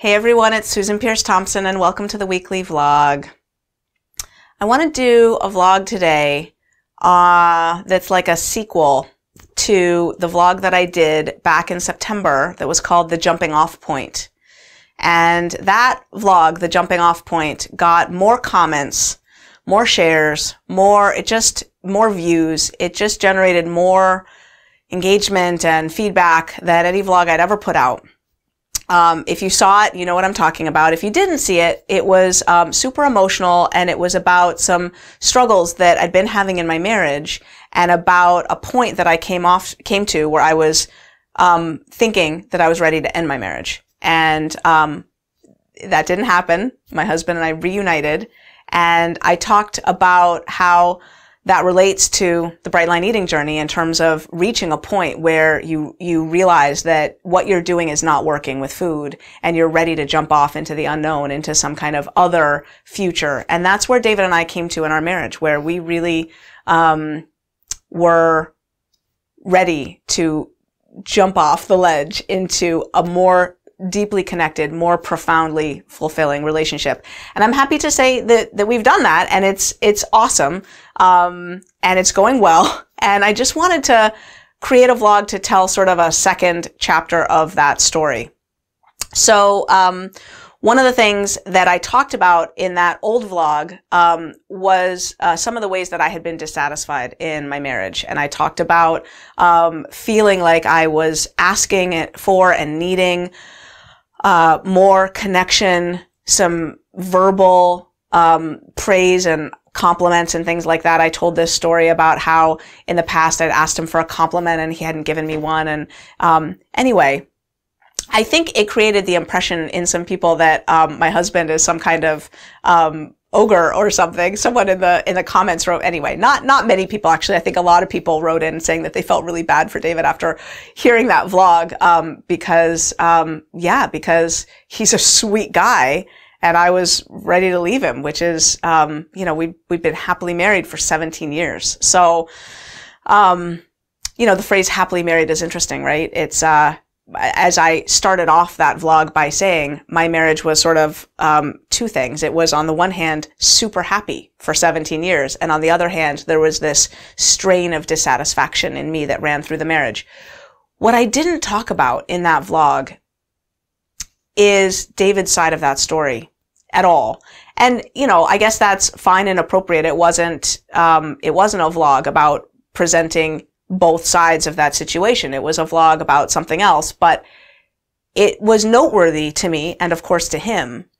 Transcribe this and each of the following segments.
Hey everyone, it's Susan Peirce Thompson and welcome to the weekly vlog. I want to do a vlog today uh, that's like a sequel to the vlog that I did back in September that was called The Jumping Off Point. And that vlog, The Jumping Off Point, got more comments, more shares, more, it just, more views. It just generated more engagement and feedback than any vlog I'd ever put out. Um, if you saw it, you know what I'm talking about. If you didn't see it, it was um, super emotional and it was about some struggles that I'd been having in my marriage and about a point that I came off came to where I was um, thinking that I was ready to end my marriage, and um, that didn't happen. My husband and I reunited, and I talked about how that relates to the bright line eating journey in terms of reaching a point where you you realize that what you're doing is not working with food and you're ready to jump off into the unknown into some kind of other future. And that's where david and i came to in our marriage where we really um, were ready to jump off the ledge into a more deeply connected, more profoundly fulfilling relationship. And I'm happy to say that, that we've done that and it's, it's awesome. Um, and it's going well. And I just wanted to create a vlog to tell sort of a second chapter of that story. So, um, one of the things that I talked about in that old vlog um, was uh, some of the ways that I had been dissatisfied in my marriage, and I talked about um, feeling like I was asking it for and needing uh, more connection, some verbal um, praise and compliments and things like that. I told this story about how in the past I'd asked him for a compliment and he hadn't given me one. And um, anyway, I think it created the impression in some people that um, my husband is some kind of um, ogre or something. Someone in the in the comments wrote anyway. Not not many people actually. I think a lot of people wrote in saying that they felt really bad for David after hearing that vlog um, because um, yeah, because he's a sweet guy. And I was ready to leave him, which is, um, you know, we we've been happily married for 17 years. So, um, you know, the phrase happily married is interesting, right? It's, uh, as I started off that vlog by saying, my marriage was sort of um, two things. It was on the one hand super happy for 17 years, and on the other hand, there was this strain of dissatisfaction in me that ran through the marriage. What I didn't talk about in that vlog is David's side of that story at all. And you know, I guess that's fine and appropriate. It wasn't um, it wasn't a vlog about presenting both sides of that situation. It was a vlog about something else, but it was noteworthy to me, and of course to him,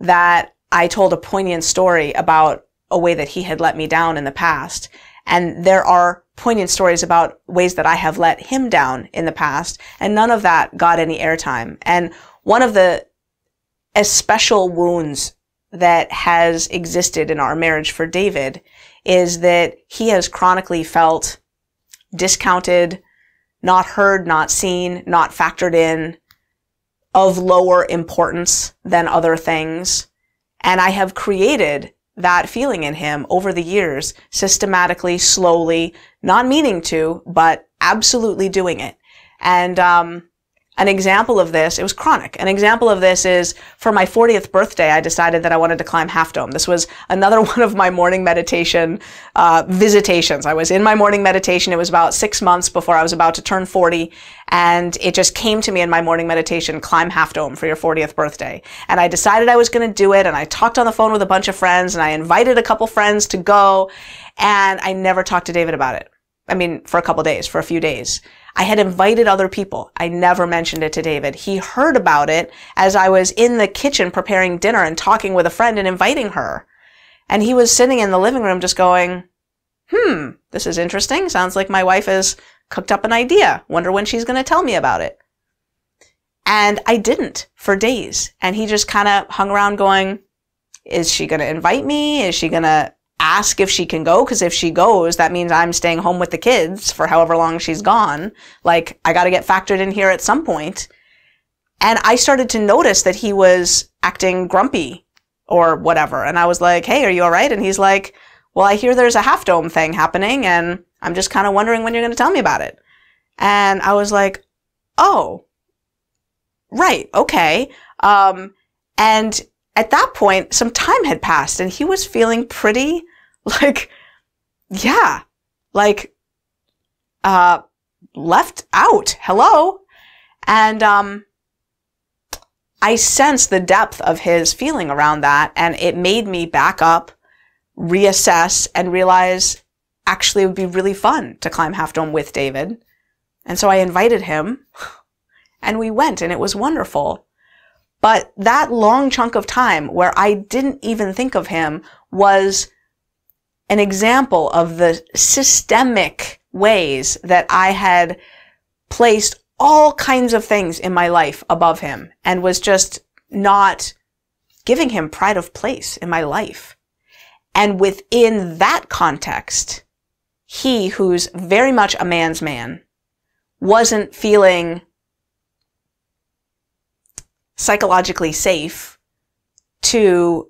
that I told a poignant story about a way that he had let me down in the past. And there are poignant stories about ways that I have let him down in the past, and none of that got any airtime. And one of the especial wounds that has existed in our marriage for David is that he has chronically felt discounted, not heard, not seen, not factored in, of lower importance than other things. And I have created that feeling in him over the years, systematically, slowly, not meaning to, but absolutely doing it. And, um, an example of this, it was chronic. An example of this is for my 40th birthday, I decided that I wanted to climb Half Dome. This was another one of my morning meditation uh, visitations. I was in my morning meditation. It was about six months before I was about to turn 40. And it just came to me in my morning meditation, climb Half Dome for your 40th birthday. And I decided I was going to do it. And I talked on the phone with a bunch of friends and I invited a couple friends to go. And I never talked to David about it. I mean, for a couple days, for a few days. I had invited other people. I never mentioned it to David. He heard about it as I was in the kitchen preparing dinner and talking with a friend and inviting her. And he was sitting in the living room just going, hmm, this is interesting. Sounds like my wife has cooked up an idea. Wonder when she's going to tell me about it. And I didn't for days. And he just kind of hung around going, is she going to invite me? Is she going to ask if she can go because if she goes that means i'm staying home with the kids for however long she's gone. Like i got to get factored in here at some point. And i started to notice that he was acting grumpy or whatever. And i was like hey are you all right and he's like well i hear there's a half dome thing happening and i'm just kind of wondering when you're going to tell me about it. And i was like oh right, okay. Um, and at that point, some time had passed and he was feeling pretty like, yeah, like, uh, left out. Hello. And, um, I sensed the depth of his feeling around that and it made me back up, reassess and realize actually it would be really fun to climb Half Dome with David. And so I invited him and we went and it was wonderful. But that long chunk of time where I didn't even think of him was an example of the systemic ways that I had placed all kinds of things in my life above him and was just not giving him pride of place in my life. And within that context, he, who's very much a man's man, wasn't feeling psychologically safe to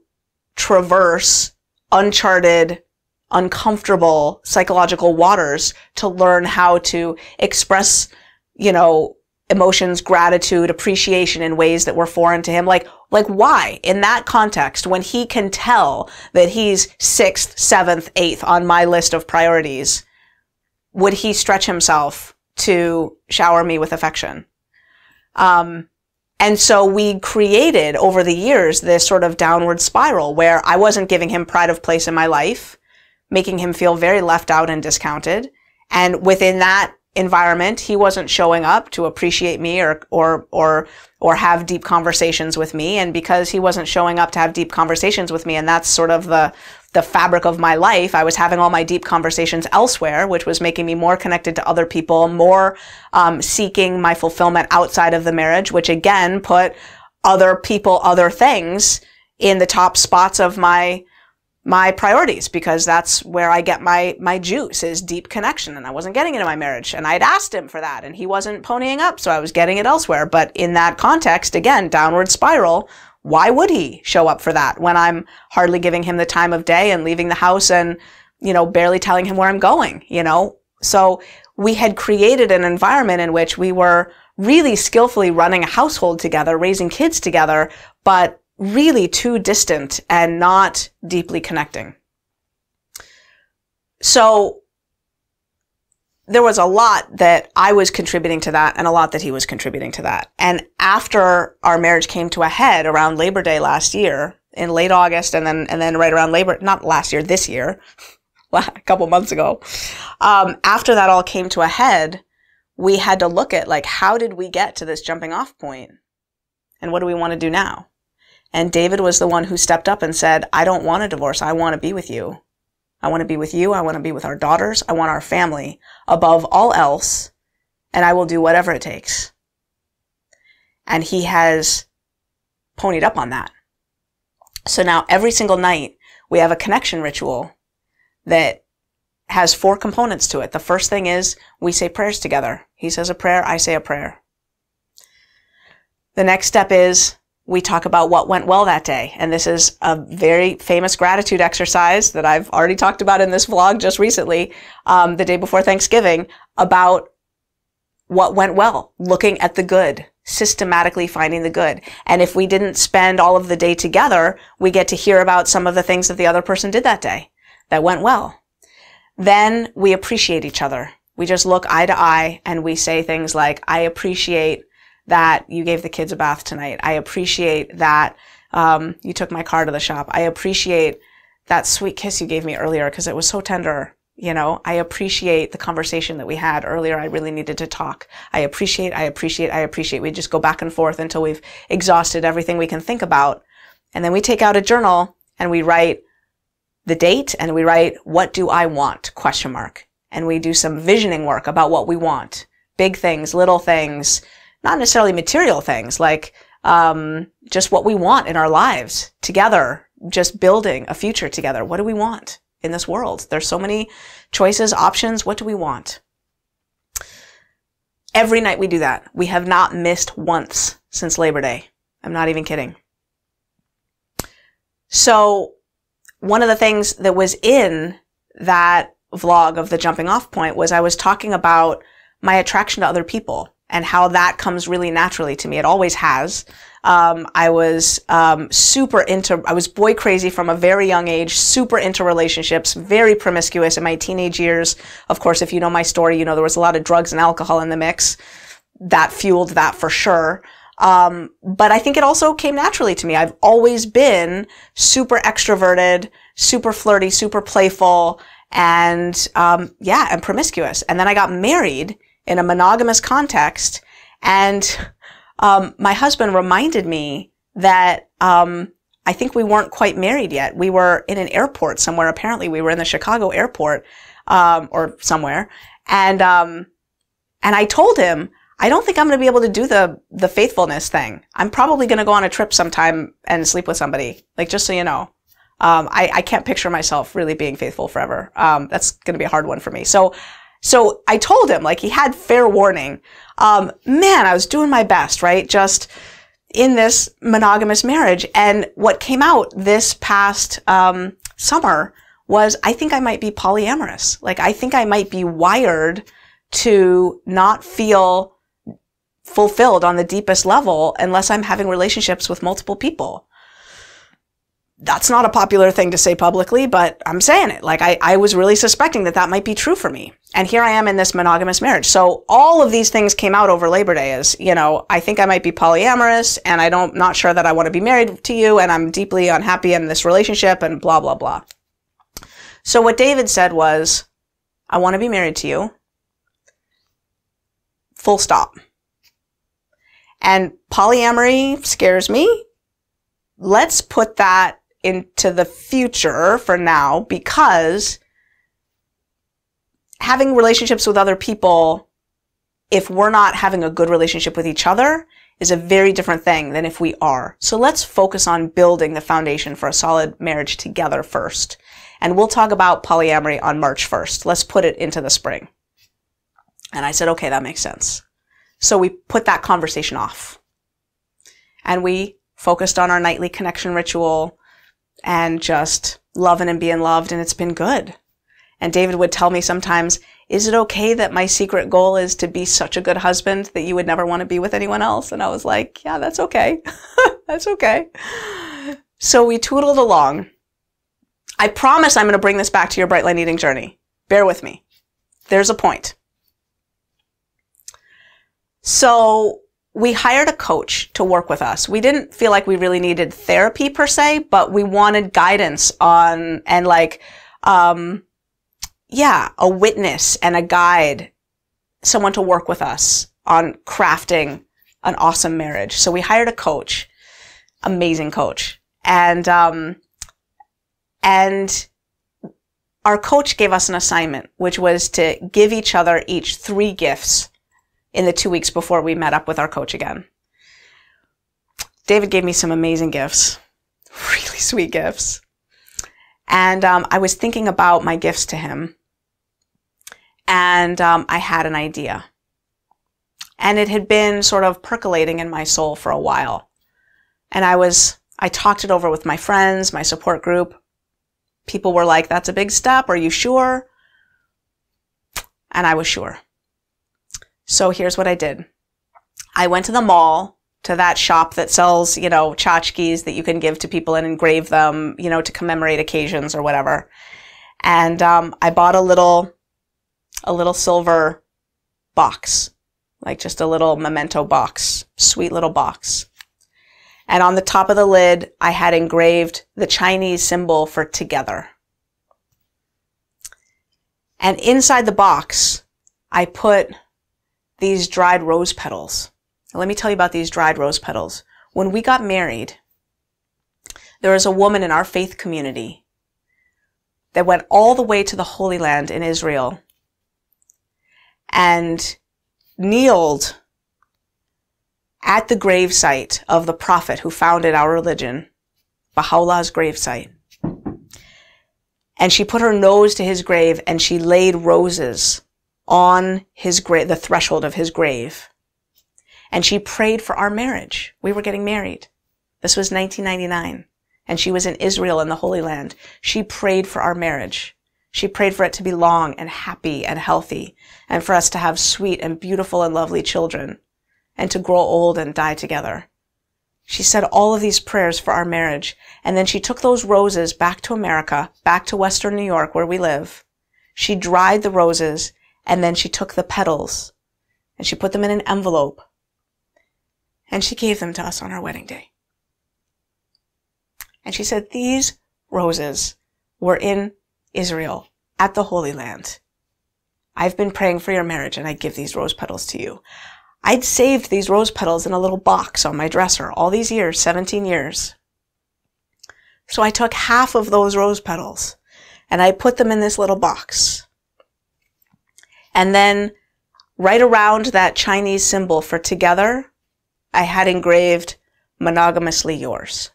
traverse uncharted, uncomfortable psychological waters to learn how to express, you know, emotions, gratitude, appreciation in ways that were foreign to him. Like, like why in that context when he can tell that he's sixth, seventh, eighth on my list of priorities, would he stretch himself to shower me with affection? Um, and so we created over the years this sort of downward spiral where I wasn't giving him pride of place in my life, making him feel very left out and discounted. And within that environment, he wasn't showing up to appreciate me or, or, or, or have deep conversations with me. And because he wasn't showing up to have deep conversations with me, and that's sort of the, the fabric of my life, I was having all my deep conversations elsewhere, which was making me more connected to other people, more um, seeking my fulfillment outside of the marriage, which again put other people, other things in the top spots of my my priorities because that's where I get my my juice is deep connection and I wasn't getting it in my marriage and I'd asked him for that and he wasn't ponying up so I was getting it elsewhere. But in that context again downward spiral why would he show up for that when I'm hardly giving him the time of day and leaving the house and, you know, barely telling him where I'm going, you know? So we had created an environment in which we were really skillfully running a household together, raising kids together, but really too distant and not deeply connecting. So there was a lot that I was contributing to that and a lot that he was contributing to that. And after our marriage came to a head around Labor Day last year, in late August and then, and then right around Labor, not last year, this year, a couple months ago, um, after that all came to a head, we had to look at like, how did we get to this jumping off point? And what do we want to do now? And David was the one who stepped up and said, I don't want a divorce. I want to be with you. I want to be with you. I want to be with our daughters. I want our family above all else. And I will do whatever it takes. And he has ponied up on that. So now every single night we have a connection ritual that has four components to it. The first thing is we say prayers together. He says a prayer. I say a prayer. The next step is we talk about what went well that day. And this is a very famous gratitude exercise that I've already talked about in this vlog just recently, um, the day before Thanksgiving, about what went well, looking at the good, systematically finding the good. And if we didn't spend all of the day together, we get to hear about some of the things that the other person did that day that went well. Then we appreciate each other. We just look eye to eye and we say things like, I appreciate that you gave the kids a bath tonight. I appreciate that um, you took my car to the shop. I appreciate that sweet kiss you gave me earlier because it was so tender. You know, I appreciate the conversation that we had earlier. I really needed to talk. I appreciate, I appreciate, I appreciate. We just go back and forth until we've exhausted everything we can think about. And then we take out a journal and we write the date and we write, what do I want? Question mark. And we do some visioning work about what we want. Big things, little things, not necessarily material things like um, just what we want in our lives together, just building a future together. What do we want in this world? There's so many choices, options. What do we want? Every night we do that. We have not missed once since Labor Day. I'm not even kidding. So one of the things that was in that vlog of the jumping off point was I was talking about my attraction to other people and how that comes really naturally to me. It always has. Um, I was um, super into, I was boy crazy from a very young age, super into relationships, very promiscuous in my teenage years. Of course, if you know my story, you know there was a lot of drugs and alcohol in the mix. That fueled that for sure. Um, but I think it also came naturally to me. I've always been super extroverted, super flirty, super playful, and um, yeah, and promiscuous. And then I got married in a monogamous context, and um, my husband reminded me that um, I think we weren't quite married yet. We were in an airport somewhere. Apparently, we were in the Chicago airport um, or somewhere, and um, and I told him I don't think I'm going to be able to do the the faithfulness thing. I'm probably going to go on a trip sometime and sleep with somebody. Like just so you know, um, I I can't picture myself really being faithful forever. Um, that's going to be a hard one for me. So so I told him like he had fair warning. Um, man, I was doing my best, right? Just in this monogamous marriage, and what came out this past um, summer was I think I might be polyamorous. Like I think I might be wired to not feel fulfilled on the deepest level unless I'm having relationships with multiple people. That's not a popular thing to say publicly, but I'm saying it. Like I, I was really suspecting that that might be true for me. And here I am in this monogamous marriage. So all of these things came out over Labor Day as, you know, I think I might be polyamorous and I don't, not sure that I want to be married to you and I'm deeply unhappy in this relationship and blah, blah, blah. So what David said was, I want to be married to you. Full stop. And polyamory scares me. Let's put that into the future for now because having relationships with other people, if we're not having a good relationship with each other, is a very different thing than if we are. So let's focus on building the foundation for a solid marriage together first. And we'll talk about polyamory on March 1st. Let's put it into the spring. And I said, okay, that makes sense. So we put that conversation off. And we focused on our nightly connection ritual and just loving and being loved, and it's been good. And David would tell me sometimes, is it okay that my secret goal is to be such a good husband that you would never want to be with anyone else? And I was like, yeah, that's okay. that's okay. So we tootled along. I promise I'm going to bring this back to your bright line eating journey. Bear with me. There's a point. So we hired a coach to work with us. We didn't feel like we really needed therapy per se, but we wanted guidance on and like, um, yeah, a witness and a guide, someone to work with us on crafting an awesome marriage. So we hired a coach, amazing coach, and um, and our coach gave us an assignment, which was to give each other each three gifts in the two weeks before we met up with our coach again. David gave me some amazing gifts, really sweet gifts. And um, I was thinking about my gifts to him. And um, I had an idea. And it had been sort of percolating in my soul for a while. And I was, I talked it over with my friends, my support group. People were like, that's a big step. Are you sure? And I was sure. So here's what I did. I went to the mall to that shop that sells, you know, tchotchkes that you can give to people and engrave them, you know, to commemorate occasions or whatever. And um, I bought a little, a little silver box, like just a little memento box, sweet little box. And on the top of the lid, I had engraved the Chinese symbol for together. And inside the box, I put these dried rose petals. Let me tell you about these dried rose petals. When we got married, there was a woman in our faith community that went all the way to the Holy Land in Israel and kneeled at the gravesite of the prophet who founded our religion, Baha'u'llah's gravesite. And she put her nose to his grave and she laid roses on his grave, the threshold of his grave. And she prayed for our marriage. We were getting married. This was 1999. And she was in Israel in the Holy Land. She prayed for our marriage. She prayed for it to be long and happy and healthy, and for us to have sweet and beautiful and lovely children, and to grow old and die together. She said all of these prayers for our marriage, and then she took those roses back to America, back to Western New York where we live. She dried the roses, and then she took the petals, and she put them in an envelope, and she gave them to us on our wedding day. And she said, these roses were in Israel at the Holy Land. I've been praying for your marriage and I give these rose petals to you. I'd saved these rose petals in a little box on my dresser all these years, 17 years. So I took half of those rose petals and I put them in this little box. And then right around that Chinese symbol for together, I had engraved monogamously yours.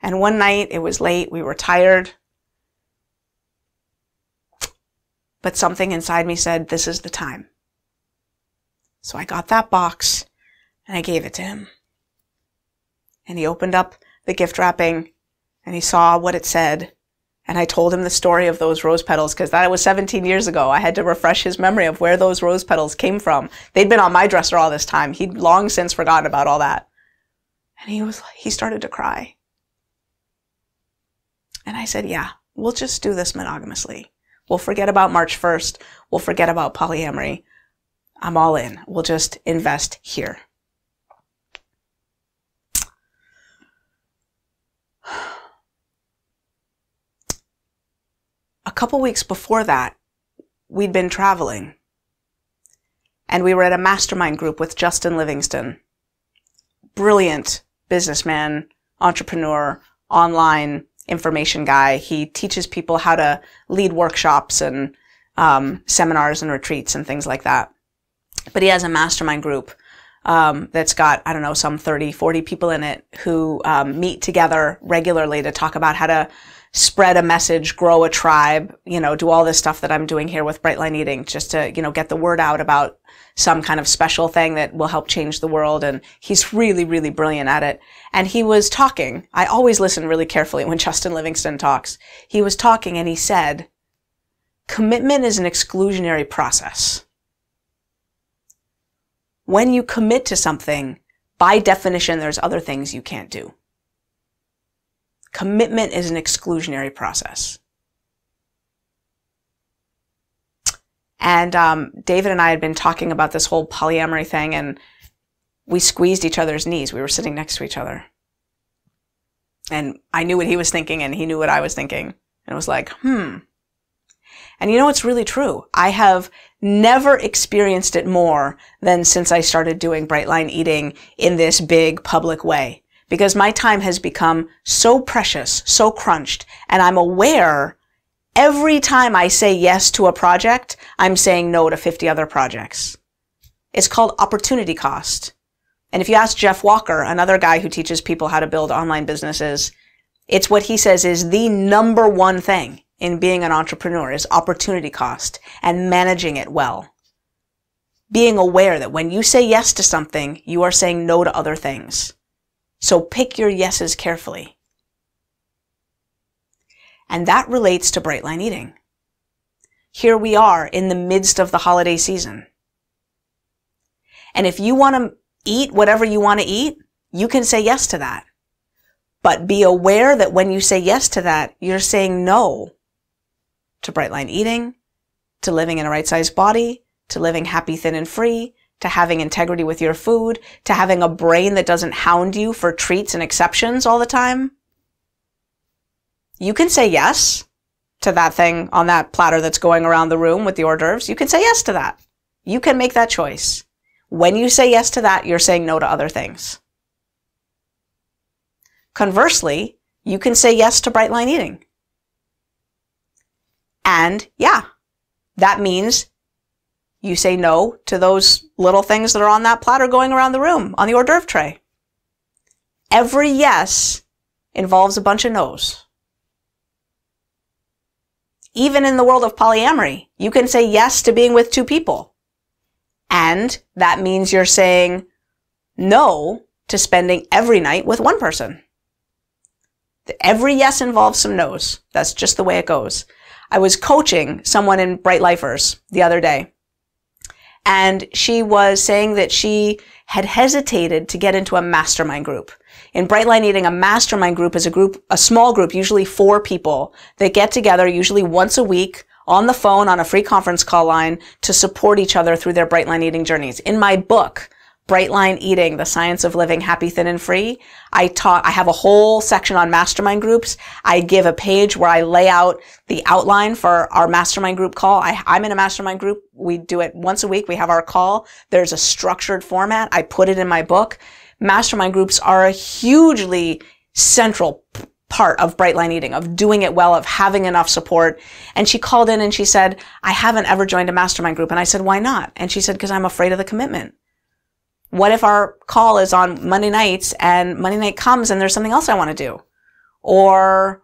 And one night, it was late, we were tired. But something inside me said, this is the time. So I got that box and I gave it to him. And he opened up the gift wrapping and he saw what it said. And I told him the story of those rose petals because that was 17 years ago. I had to refresh his memory of where those rose petals came from. They'd been on my dresser all this time. He'd long since forgotten about all that. And he was, he started to cry. And I said, yeah, we'll just do this monogamously. We'll forget about March 1st. We'll forget about polyamory. I'm all in. We'll just invest here. A couple weeks before that, we'd been traveling and we were at a mastermind group with Justin Livingston. Brilliant businessman, entrepreneur, online information guy. He teaches people how to lead workshops and um, seminars and retreats and things like that. But he has a mastermind group um, that's got, I don't know, some 30, 40 people in it who um, meet together regularly to talk about how to spread a message, grow a tribe, you know, do all this stuff that I'm doing here with Brightline Eating just to, you know, get the word out about some kind of special thing that will help change the world. And he's really, really brilliant at it. And he was talking. I always listen really carefully when Justin Livingston talks. He was talking and he said, commitment is an exclusionary process. When you commit to something, by definition, there's other things you can't do. Commitment is an exclusionary process. And um, David and I had been talking about this whole polyamory thing, and we squeezed each other's knees. We were sitting next to each other. And I knew what he was thinking, and he knew what I was thinking. And it was like, hmm. And you know, it's really true. I have never experienced it more than since I started doing Brightline Eating in this big public way. Because my time has become so precious, so crunched, and I'm aware Every time I say yes to a project, I'm saying no to 50 other projects. It's called opportunity cost. And if you ask Jeff Walker, another guy who teaches people how to build online businesses, it's what he says is the number one thing in being an entrepreneur is opportunity cost and managing it well. Being aware that when you say yes to something, you are saying no to other things. So pick your yeses carefully. And that relates to bright line eating. Here we are in the midst of the holiday season. And if you want to eat whatever you want to eat, you can say yes to that. But be aware that when you say yes to that, you're saying no to Brightline eating, to living in a right sized body, to living happy, thin, and free, to having integrity with your food, to having a brain that doesn't hound you for treats and exceptions all the time. You can say yes to that thing on that platter that's going around the room with the hors d'oeuvres. You can say yes to that. You can make that choice. When you say yes to that, you're saying no to other things. Conversely, you can say yes to bright line eating. And yeah, that means you say no to those little things that are on that platter going around the room on the hors d'oeuvre tray. Every yes involves a bunch of no's even in the world of polyamory, you can say yes to being with two people. And that means you're saying no to spending every night with one person. Every yes involves some no's. That's just the way it goes. I was coaching someone in Bright Lifers the other day, and she was saying that she had hesitated to get into a mastermind group. In Brightline Eating, a mastermind group is a group, a small group, usually four people that get together usually once a week on the phone on a free conference call line to support each other through their Brightline Eating journeys. In my book, Brightline Eating, the science of living happy, thin, and free. I talk, I have a whole section on mastermind groups. I give a page where I lay out the outline for our mastermind group call. I, I'm in a mastermind group. We do it once a week. We have our call. There's a structured format. I put it in my book. Mastermind groups are a hugely central part of Brightline Eating, of doing it well, of having enough support. And she called in and she said, I haven't ever joined a mastermind group. And I said, why not? And she said, because I'm afraid of the commitment. What if our call is on Monday nights and Monday night comes and there's something else I want to do? Or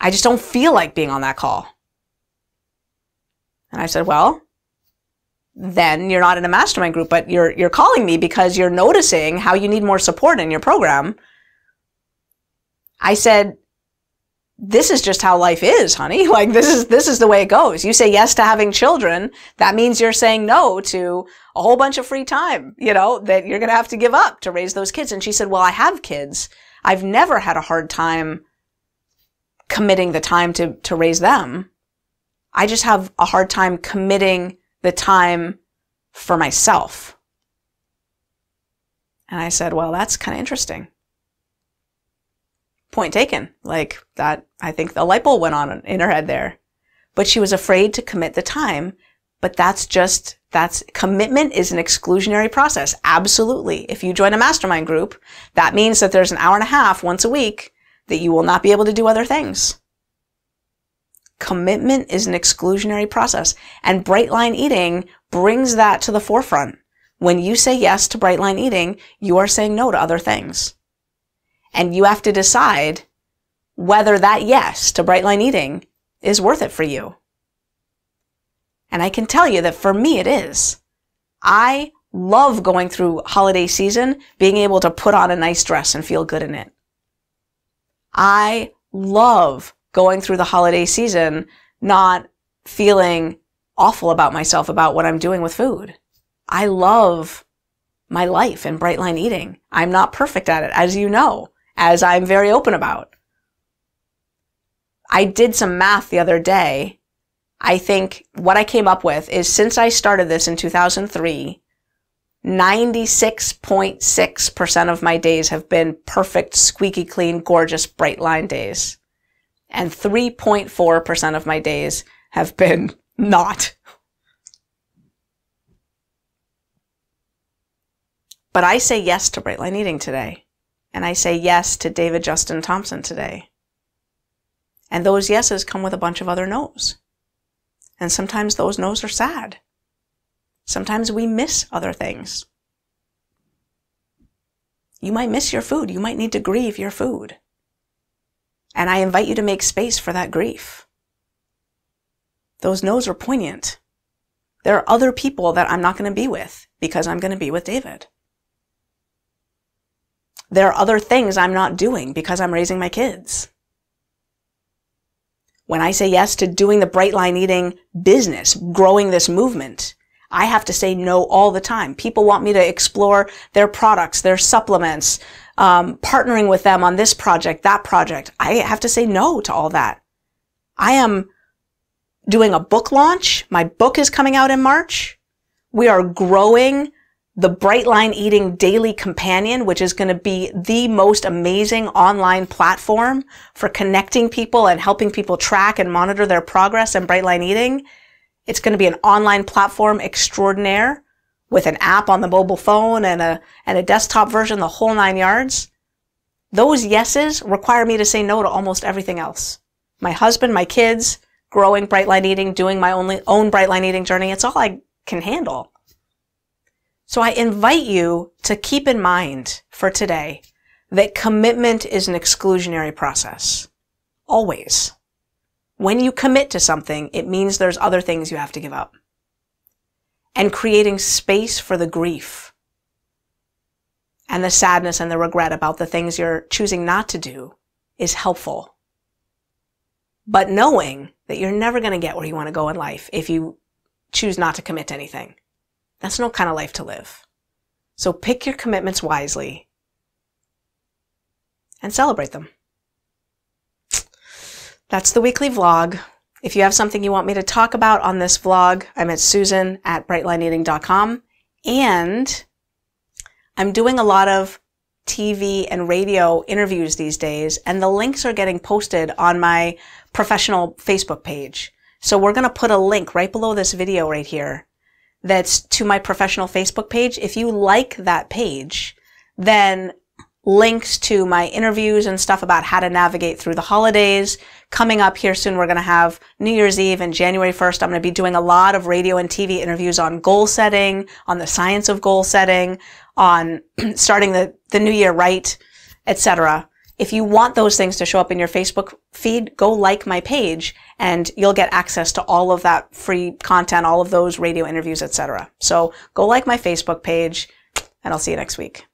I just don't feel like being on that call. And I said, well, then you're not in a mastermind group, but you're, you're calling me because you're noticing how you need more support in your program. I said, this is just how life is, honey. Like this is, this is the way it goes. You say yes to having children. That means you're saying no to a whole bunch of free time, you know, that you're going to have to give up to raise those kids. And she said, well, I have kids. I've never had a hard time committing the time to, to raise them. I just have a hard time committing the time for myself. And I said, well, that's kind of interesting point taken. Like that, I think the light bulb went on in her head there. But she was afraid to commit the time. But that's just, that's commitment is an exclusionary process. Absolutely. If you join a mastermind group, that means that there's an hour and a half once a week that you will not be able to do other things. Commitment is an exclusionary process and bright line eating brings that to the forefront. When you say yes to bright line eating, you are saying no to other things. And you have to decide whether that yes to bright line eating is worth it for you. And I can tell you that for me it is. I love going through holiday season, being able to put on a nice dress and feel good in it. I love going through the holiday season, not feeling awful about myself about what I'm doing with food. I love my life in bright line eating. I'm not perfect at it, as you know as I'm very open about. I did some math the other day. I think what I came up with is since I started this in 2003, 96.6% of my days have been perfect, squeaky clean, gorgeous, bright line days. And 3.4% of my days have been not. But I say yes to bright line eating today and I say yes to David Justin Thompson today. And those yeses come with a bunch of other no's. And sometimes those no's are sad. Sometimes we miss other things. You might miss your food. You might need to grieve your food. And I invite you to make space for that grief. Those no's are poignant. There are other people that I'm not going to be with because I'm going to be with David. There are other things I'm not doing because I'm raising my kids. When I say yes to doing the bright line eating business, growing this movement, I have to say no all the time. People want me to explore their products, their supplements, um, partnering with them on this project, that project. I have to say no to all that. I am doing a book launch. My book is coming out in March. We are growing the Brightline Eating Daily Companion, which is going to be the most amazing online platform for connecting people and helping people track and monitor their progress in Brightline Eating. It's going to be an online platform extraordinaire with an app on the mobile phone and a, and a desktop version, the whole nine yards. Those yeses require me to say no to almost everything else. My husband, my kids, growing Brightline Eating, doing my only, own Brightline Eating journey. It's all I can handle. So I invite you to keep in mind for today that commitment is an exclusionary process. Always. When you commit to something, it means there's other things you have to give up. And creating space for the grief and the sadness and the regret about the things you're choosing not to do is helpful. But knowing that you're never going to get where you want to go in life if you choose not to commit to anything. That's no kind of life to live. So pick your commitments wisely and celebrate them. That's the weekly vlog. If you have something you want me to talk about on this vlog, I'm at susan at brightlineeating.com. And I'm doing a lot of TV and radio interviews these days, and the links are getting posted on my professional Facebook page. So we're going to put a link right below this video right here that's to my professional Facebook page. If you like that page, then links to my interviews and stuff about how to navigate through the holidays. Coming up here soon, we're going to have New Year's Eve and January 1st. I'm going to be doing a lot of radio and TV interviews on goal setting, on the science of goal setting, on starting the, the new year right, etc. If you want those things to show up in your Facebook feed, go like my page and you'll get access to all of that free content, all of those radio interviews, etc. So go like my Facebook page and I'll see you next week.